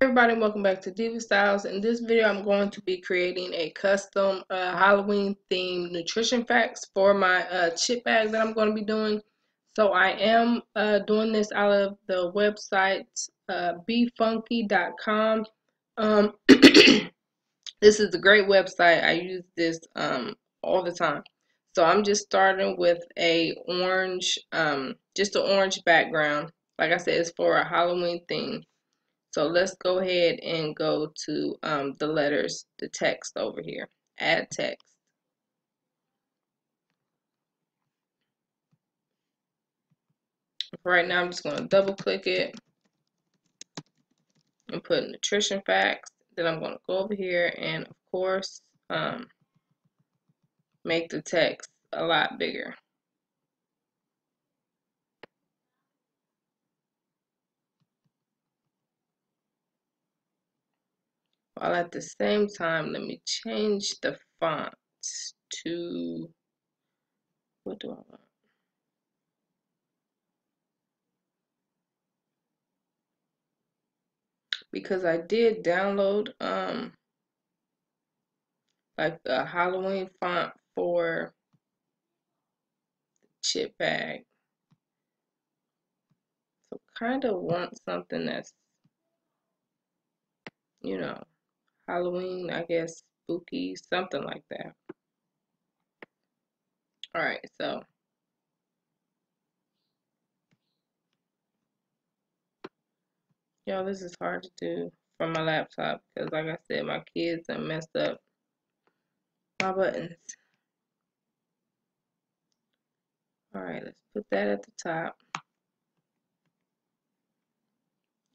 everybody welcome back to diva styles. In this video i'm going to be creating a custom uh, halloween themed nutrition facts for my uh, chip bag that i'm going to be doing. So i am uh, doing this out of the website uh, befunky.com um, this is a great website. I use this um, all the time. So i'm just starting with a orange um, just an orange background. Like i said it's for a halloween theme so let's go ahead and go to um, the letters, the text over here. Add text. Right now I'm just going to double click it and put nutrition facts. Then I'm going to go over here and of course um, make the text a lot bigger. While at the same time let me change the font to what do I want? Because I did download um like a Halloween font for the chip bag. So kind of want something that's you know Halloween, I guess, spooky, something like that. Alright, so. Y'all, this is hard to do from my laptop because, like I said, my kids have messed up my buttons. Alright, let's put that at the top.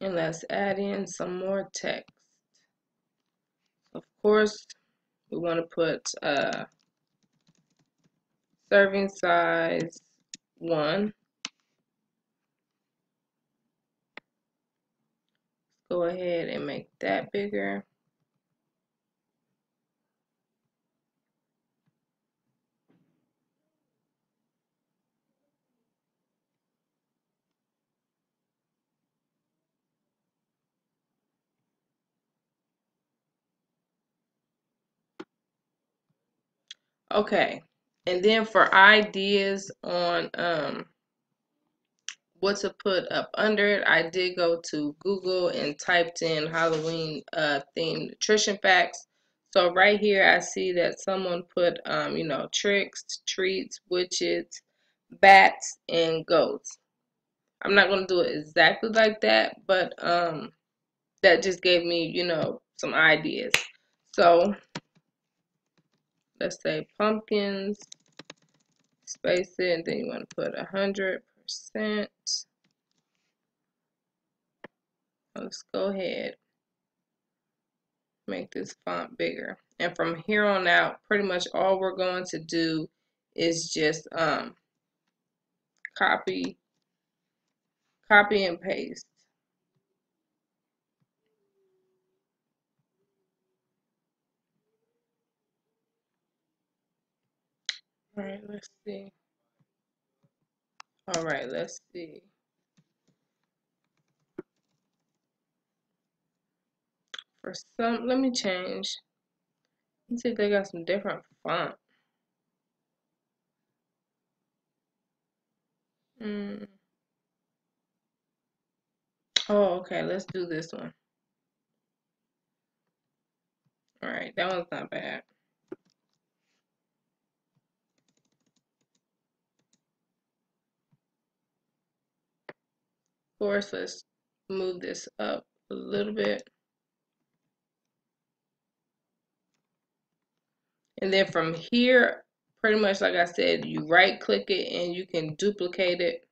And let's add in some more text. Course, we want to put uh, serving size 1. Let's Go ahead and make that bigger. Okay, and then for ideas on um, what to put up under it, I did go to Google and typed in Halloween uh, themed nutrition facts. So right here, I see that someone put, um, you know, tricks, treats, witches, bats, and goats. I'm not going to do it exactly like that, but um, that just gave me, you know, some ideas. So let's say pumpkins, space it, and then you want to put a hundred percent. Let's go ahead, make this font bigger. And from here on out, pretty much all we're going to do is just um, copy, copy and paste. All right, let's see. All right, let's see. For some, let me change. Let's see if they got some different font. Mm. Oh, okay, let's do this one. All right, that one's not bad. Course, let's move this up a little bit. And then from here, pretty much like I said, you right click it and you can duplicate it.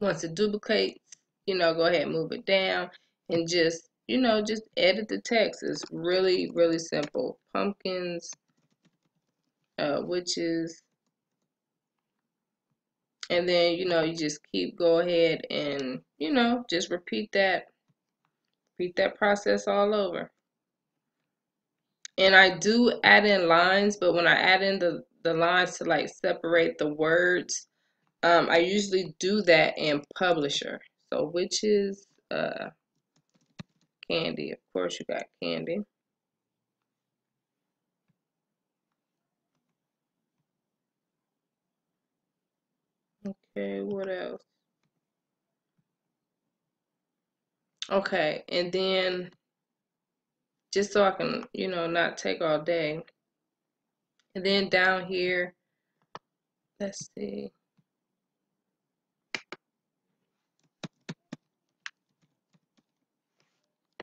Once it duplicates, you know, go ahead and move it down and just, you know, just edit the text. It's really, really simple. Pumpkins, uh, witches, and then you know you just keep go ahead and you know just repeat that repeat that process all over and I do add in lines but when I add in the the lines to like separate the words um, I usually do that in publisher so which is uh, candy. Of course, you got candy. Okay, what else? Okay, and then just so I can, you know, not take all day. And then down here, let's see.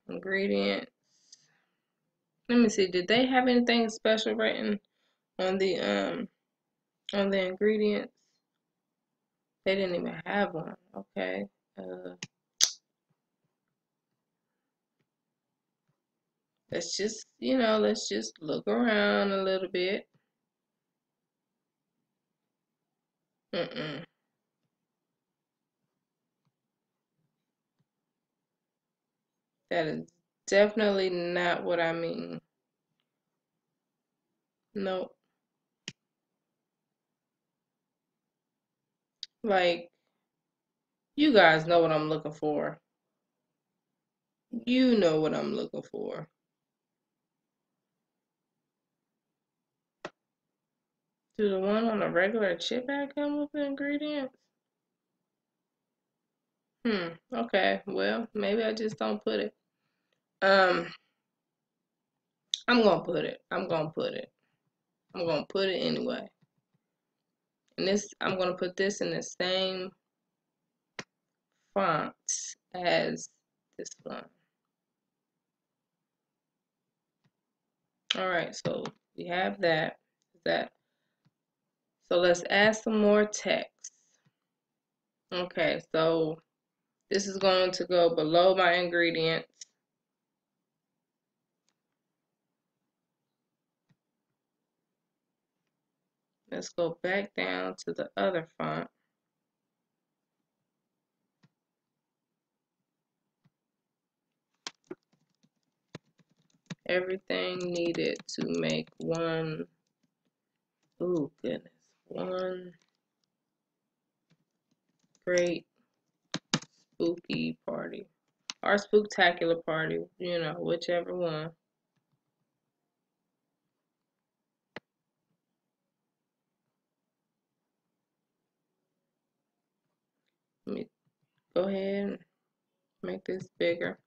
Ingredients. Let me see, did they have anything special written on the um on the ingredients? They didn't even have one. Okay. Uh let's just, you know, let's just look around a little bit. Mm-mm. That is definitely not what I mean. Nope. Like, you guys know what I'm looking for. You know what I'm looking for. Do the one on the regular chip bag come with the ingredients? Hmm, okay, well, maybe I just don't put it. Um, I'm gonna put it. I'm gonna put it. I'm gonna put it anyway. And this, I'm gonna put this in the same font as this one. All right, so we have that. That so let's add some more text. Okay, so this is going to go below my ingredients. Let's go back down to the other font. Everything needed to make one, oh goodness, one great spooky party or spooktacular party, you know, whichever one. Go ahead and make this bigger.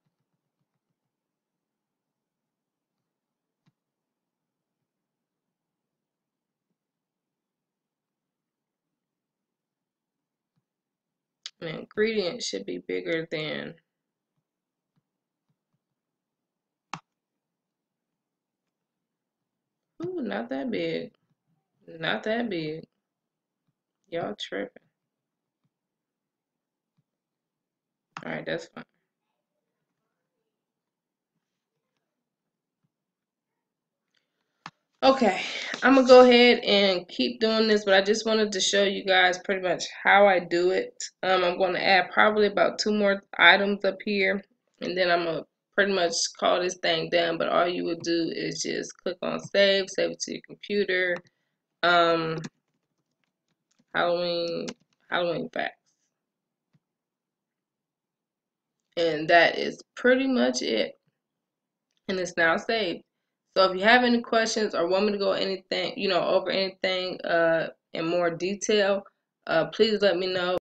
An ingredient should be bigger than Ooh, not that big. Not that big. Y'all tripping. Alright, that's fine. Okay, I'm gonna go ahead and keep doing this, but I just wanted to show you guys pretty much how I do it. Um, I'm gonna add probably about two more items up here, and then I'm gonna pretty much call this thing done. But all you would do is just click on save, save it to your computer. Um, Halloween, Halloween facts, and that is pretty much it. And it's now saved. So if you have any questions or want me to go anything, you know, over anything uh, in more detail, uh, please let me know.